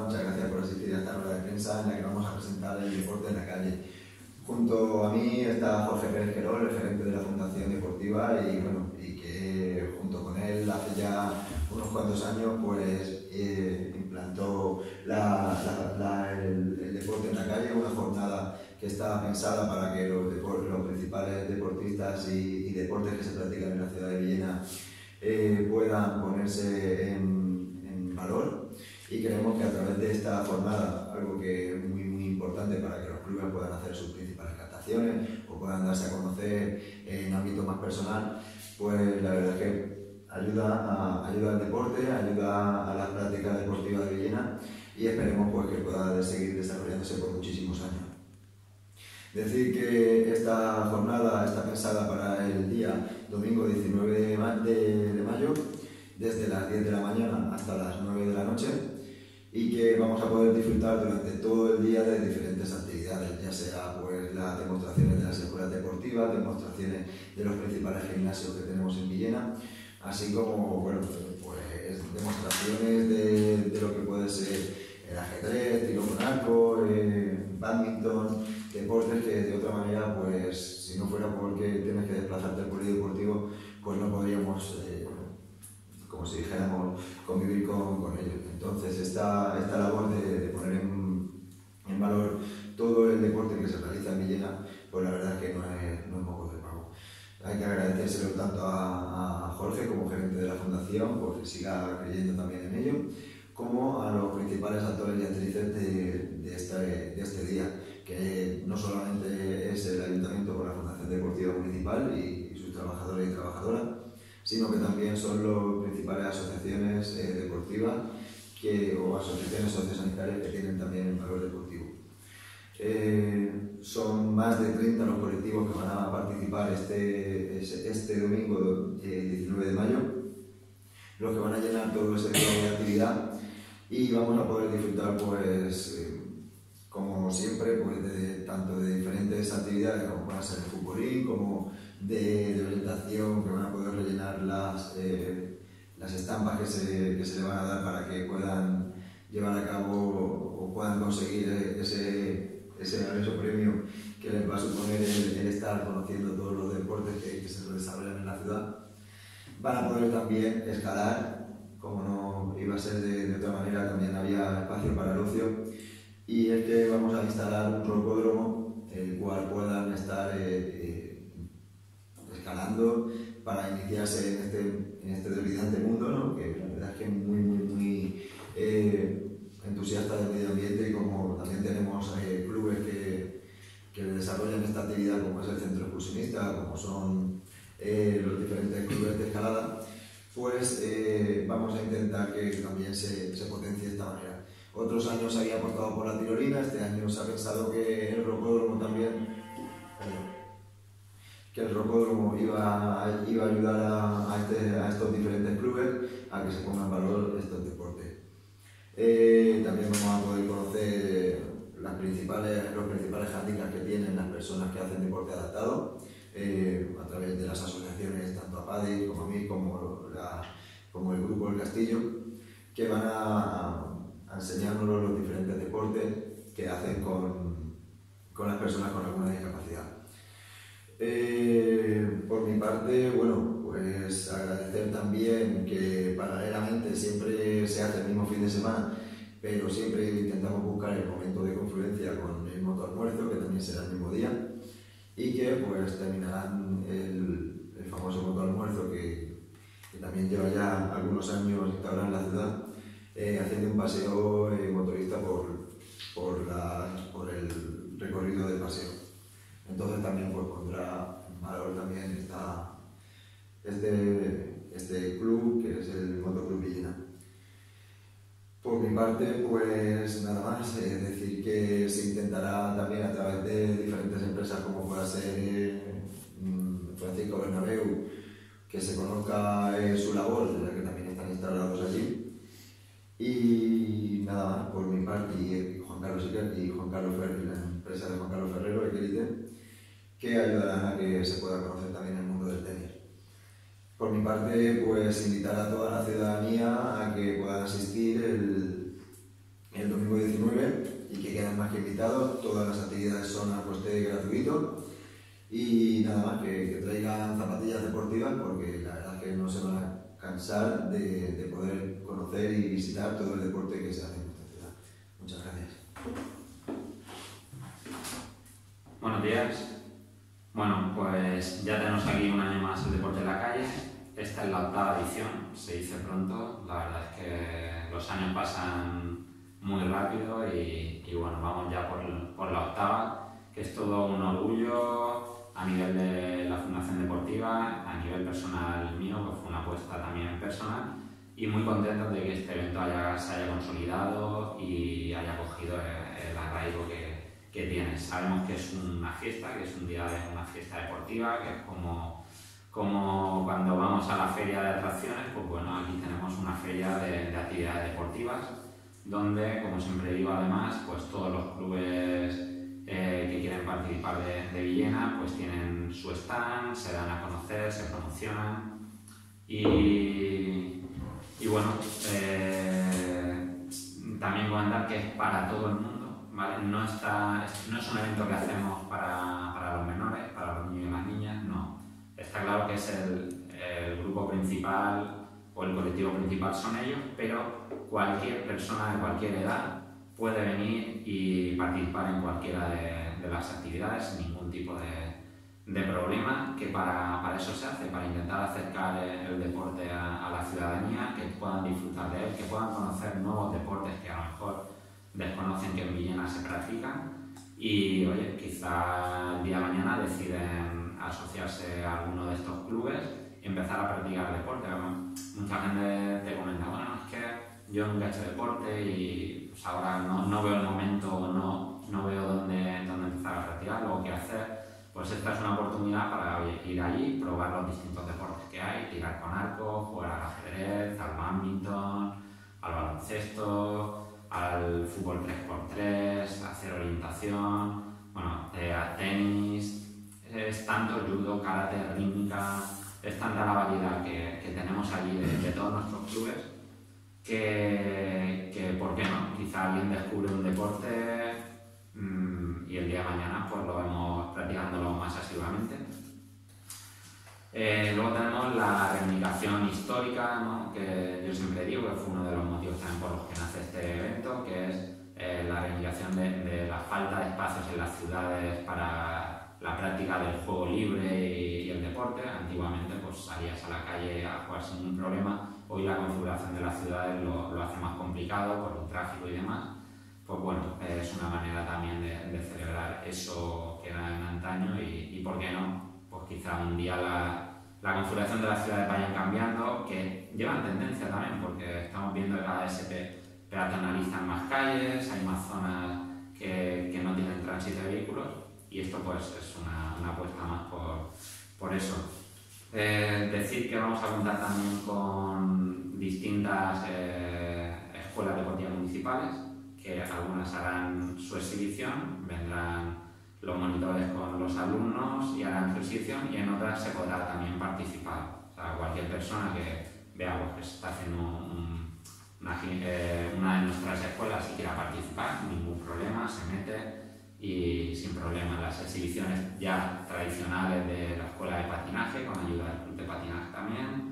muchas gracias por asistir a esta rueda de prensa en la que vamos a presentar el deporte en la calle. Junto a mí está Jorge Pérez Querol, el gerente de la Fundación Deportiva, y, bueno, y que junto con él hace ya unos cuantos años pues, eh, implantó el, deporte en la calle, una jornada que está pensada para que los, principales deportistas y, deportes que se practican en la ciudad de Villena eh, puedan ponerse en, valor y creemos que a través de esta jornada, algo que es muy, importante para que los clubes puedan hacer sus principales captaciones o puedan darse a conocer en ámbito más personal, pues la verdad es que ayuda, ayuda al deporte, ayuda a la práctica deportiva de Villena y esperemos pues, que pueda seguir desarrollándose por muchísimos años. Decir que esta jornada está pensada para el día domingo 19 de mayo, desde las 10 de la mañana hasta las 9 de la noche, y que vamos a poder disfrutar durante todo el día de diferentes actividades, ya sea pues las demostraciones de las escuelas deportivas, demostraciones de los principales gimnasios que tenemos en Villena, así como bueno, pues, demostraciones de, de, lo que puede ser el ajedrez, tiro con arco, eh, badminton, deportes que de otra manera, pues si no fuera porque tienes que desplazarte al polideportivo, pues no podríamos eh, como si dijéramos, convivir con, con ellos. Entonces, esta, esta labor de, poner en, en, valor todo el deporte que se realiza en Villena, pues la verdad es que no es, no es moco de pago. Hay que agradecérselo tanto a, a, Jorge como gerente de la fundación, porque siga creyendo también en ello, como a los principales actores y actrices de, de, este, de este día, que no solamente es el Ayuntamiento con la Fundación Deportiva Municipal y, y sus trabajadoras, sino que también son las principales asociaciones eh, deportivas que, o asociaciones sociosanitarias que tienen también el valor deportivo. Eh, son más de 30 los colectivos que van a participar este, este domingo 19 eh, de mayo, los que van a llenar todo ese día de actividad y vamos a poder disfrutar pues como siempre pues de, tanto de diferentes actividades como puede ser el futbolín como de, orientación que van a poder rellenar las, eh, las estampas que se, que se le van a dar para que puedan llevar a cabo o puedan conseguir ese, ese premio que les va a suponer el, estar conociendo todos los deportes que, se desarrollan en la ciudad. Van a poder también escalar, como no iba a ser de, otra manera, también había espacio para el ocio. Y es que vamos a instalar un rocódromo, el cual puedan estar eh, escalando para iniciarse en este, en este delirante mundo, ¿no? que la verdad es que es muy, muy, muy eh, entusiasta del medio ambiente y como también tenemos eh, clubes que, que, desarrollan esta actividad como es el Centro Excursionista, como son eh, los diferentes clubes de escalada, pues vamos a intentar que también se, se potencie de esta manera. Otros años había apostado por la tirolina, este año se ha pensado que el rocódromo también que el rocódromo iba, iba a ayudar a, este, a, estos diferentes clubes a que se pongan en valor estos deportes. Eh, también vamos a poder conocer las principales, los principales handicaps que tienen las personas que hacen deporte adaptado eh, a través de las asociaciones, tanto a PADI como a mí, como, como el Grupo El Castillo, que van a, a enseñarnos los diferentes deportes que hacen con, con las personas con alguna discapacidad. Eh, por mi parte, bueno, pues agradecer también que paralelamente siempre se hace el mismo fin de semana, pero siempre intentamos buscar el momento de confluencia con el moto almuerzo, que también será el mismo día, y que pues terminarán el, el famoso moto almuerzo que, que, también lleva ya algunos años instaurado en la ciudad, eh, haciendo un paseo eh, motorista por, por, el recorrido del paseo. Entonces también pues, pondrá valor también este, este club que es el Motoclub Villena. Por mi parte, pues nada más, es decir que se intentará también a través de diferentes empresas como pueda ser eh, mm, Francisco Bernabeu, que se conozca eh, su labor, ya que también están instalados allí. Y nada más, por mi parte, y Juan Carlos y Juan Carlos Ferrer, la empresa de Juan Carlos Ferrero, Equelite, que ayudarán a que se pueda conocer también el mundo del tenis. Por mi parte, pues invitar a toda la ciudadanía a que puedan asistir el, el domingo 19 y que quedan más que invitados. Todas las actividades son a coste gratuito y nada más que, traigan zapatillas deportivas porque la verdad es que no se van a cansar de, de poder conocer y visitar todo el deporte que se hace en nuestra ciudad. Muchas gracias. Buenos días. Bueno, pues ya tenemos aquí un año más el deporte en la calle. Esta es la octava edición, se dice pronto. La verdad es que los años pasan muy rápido y, bueno, vamos ya por, por, la octava, que es todo un orgullo a nivel de la Fundación Deportiva, a nivel personal mío, que fue una apuesta también personal, y muy contento de que este evento haya, se haya consolidado y haya cogido el, el arraigo que, que tiene. Sabemos que es una fiesta, que es un día de una fiesta deportiva, que es como como cuando vamos a la feria de atracciones, pues bueno, aquí tenemos una feria de, de actividades deportivas donde, como siempre digo además, pues todos los clubes eh, que quieren participar de, de, Villena pues tienen su stand, se dan a conocer, se promocionan y, y bueno, eh, también comentar que es para todo el mundo, ¿vale? no, está, no es un evento que hacemos para, para los menores, para los niños y las niñas, no. Está claro que es el, el grupo principal o el colectivo principal son ellos, pero cualquier persona de cualquier edad puede venir y participar en cualquiera de, de las actividades sin ningún tipo de, de problema, que para, para, eso se hace, para intentar acercar el, deporte a, a, la ciudadanía, que puedan disfrutar de él, que puedan conocer nuevos deportes que a lo mejor desconocen que en Villena se practican y, oye, quizá el día de mañana deciden asociarse a alguno de estos clubes y empezar a practicar deporte. Mucha gente te comenta, bueno, es que yo nunca he hecho deporte y pues ahora no, no, veo el momento, no, no veo dónde, dónde empezar a practicarlo o qué hacer. Pues esta es una oportunidad para ir allí, probar los distintos deportes que hay, tirar con arco, jugar al ajedrez, al badminton, al baloncesto, al fútbol 3x3, hacer orientación, bueno, al tenis, es tanto judo, karate, rítmica, es tanta la variedad que, que tenemos allí de, de, todos nuestros clubes que, que, ¿por qué no? Quizá alguien descubre un deporte mmm, y el día de mañana pues lo vemos practicándolo más asiduamente. Eh, luego tenemos la reivindicación histórica, ¿no? que yo siempre digo que fue uno de los motivos también por los que nace este evento, que es eh, la reivindicación de, de la falta de espacios en las ciudades para la práctica del juego libre y, y, el deporte. Antiguamente pues salías a la calle a jugar sin ningún problema. Hoy la configuración de las ciudades lo, lo hace más complicado por el tráfico y demás. Pues bueno, es una manera también de, de celebrar eso que era en antaño y, y, por qué no, pues quizá un día la, la configuración de las ciudades vaya cambiando, que llevan tendencia también, porque estamos viendo que cada se peatonalizan más calles, hay más zonas que, que no tienen tránsito de vehículos y esto pues es una, una apuesta más por, por eso. Eh, decir que vamos a contar también con distintas eh, escuelas deportivas municipales, que algunas harán su exhibición, vendrán los monitores con los alumnos y harán su exhibición y en otras se podrá también participar. O sea, cualquier persona que vea pues, que se está haciendo un, una, eh, una de nuestras escuelas y quiera participar, ningún problema, se mete y sin problema las exhibiciones ya tradicionales de la escuela de patinaje con ayuda del club de patinaje también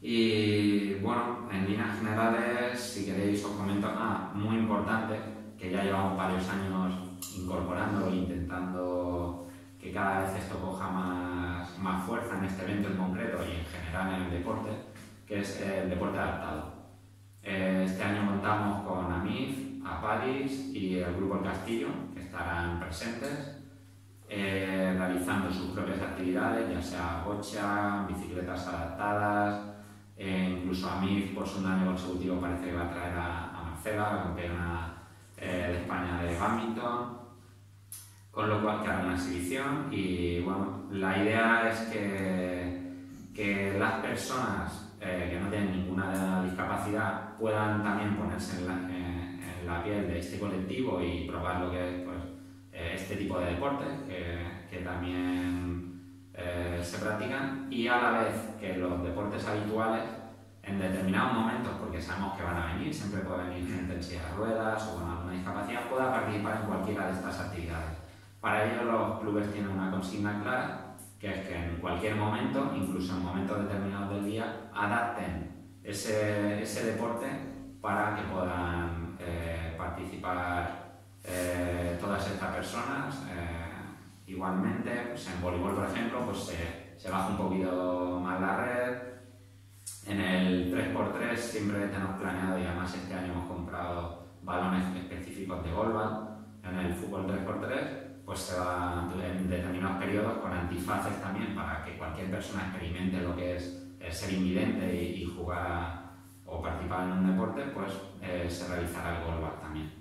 y bueno en líneas generales si queréis os comento ah, muy importante que ya llevamos varios años incorporando e intentando que cada vez esto coja más, más fuerza en este evento en concreto y en general en el deporte que es el deporte adaptado. Este año contamos con AMIF a París y el Grupo El Castillo, que estarán presentes, eh, realizando sus propias actividades, ya sea bocha, bicicletas adaptadas, eh, incluso a mí por su año consecutivo parece que va a traer a, a Marcela, la campeona eh, de España de badminton, con lo cual que hará una exhibición y bueno, la idea es que, que las personas eh, que no tienen ninguna discapacidad puedan también ponerse en la, piel de este colectivo y probar lo que es pues, eh, este tipo de deporte, que que también eh, y a la vez que los deportes habituales en determinados momentos, porque sabemos que van a venir, siempre puede venir gente en silla de ruedas o con alguna discapacidad, pueda participar en cualquiera de estas actividades. Para ello los clubes tienen una consigna clara, que es que en cualquier momento, incluso en momentos determinados del día, adapten ese, ese deporte para que puedan eh, participar eh, todas estas personas. Eh, igualmente, pues en voleibol, por ejemplo, pues se, baja un poquito más la red, en el 3x3 siempre tenemos planeado y además este año hemos comprado balones específicos de golbal. En el fútbol 3x3 pues se va en determinados periodos con antifaces también para que cualquier persona experimente lo que es ser invidente y, jugar o participar en un deporte, pues eh, se realizará el golbal también.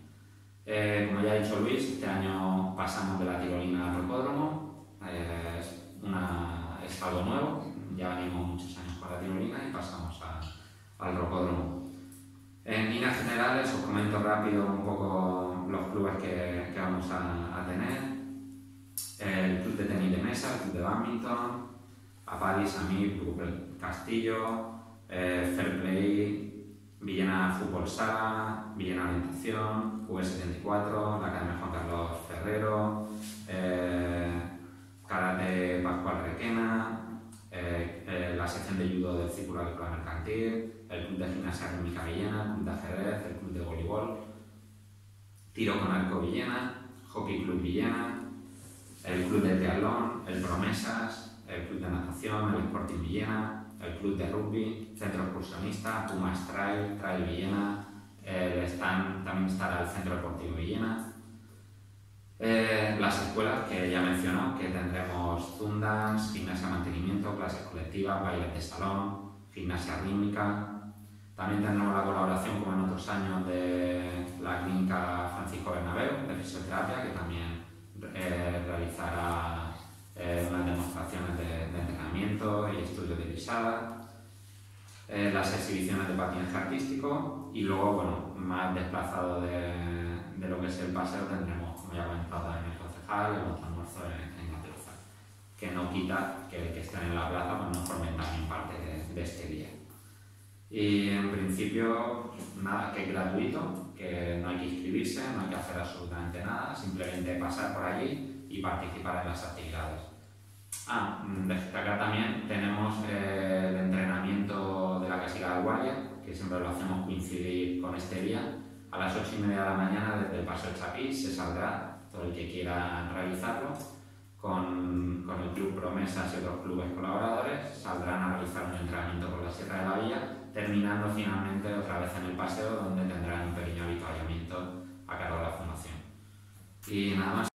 Eh, como ya ha dicho Luis, este año pasamos de la tirolina al rocódromo, eh, es, una, es algo nuevo, ya venimos muchos años con la tirolina y pasamos al rocódromo. En líneas generales os comento rápido un poco los clubes que, que vamos a, a, tener. El club de tenis de mesa, el club de badminton, Apalis, Amir, Club Castillo, eh, Fair Play, Villena Fútbol Sala, Villena Orientación, V74, la Academia Juan Carlos Ferrero, eh, Karate Pascual Requena, eh, eh, la sección de judo del Círculo Agrícola Mercantil, el Club de Gimnasia Rítmica Villena, el Club de Ajedrez, el Club de Voleibol, Tiro con Arco Villena, Hockey Club Villena, el Club de Triatlón, el Promesas, el Club de Natación, el Sporting Villena, el Club de Rugby, Centro Excursionista, Pumas Trail, Trail Villena, el también estará el Centro Deportivo Villena, eh, las escuelas que ya mencionó, que tendremos Zundas, gimnasia mantenimiento, clases colectivas, baile de salón, gimnasia rítmica. También tendremos la colaboración, como en otros años, de la clínica Francisco Bernabéu de fisioterapia, que también eh, realizará eh, unas demostraciones de, de, entrenamiento y estudios de pisada. Eh, las exhibiciones de patinaje artístico y luego, bueno, más desplazado de, de lo que es el paseo, tendremos ya comentado en el concejal, el almuerzo en, en la plaza, que no quita que, que estén en la plaza pues no formen también parte de, de, este día. Y en principio, nada, que es gratuito, que no hay que inscribirse, no hay que hacer absolutamente nada, simplemente pasar por allí y participar en las actividades. Ah, destacar también, tenemos eh, el entrenamiento de la casilla de guardia, que siempre lo hacemos coincidir con este día, a las 8 y media de la mañana, desde el Paso Chapí, se saldrá todo el que quiera realizarlo. Con, con, el Club Promesas y otros clubes colaboradores, saldrán a realizar un entrenamiento por la Sierra de la Villa, terminando finalmente otra vez en el paseo, donde tendrán un pequeño avituallamiento a cargo de la Fundación. Y nada más.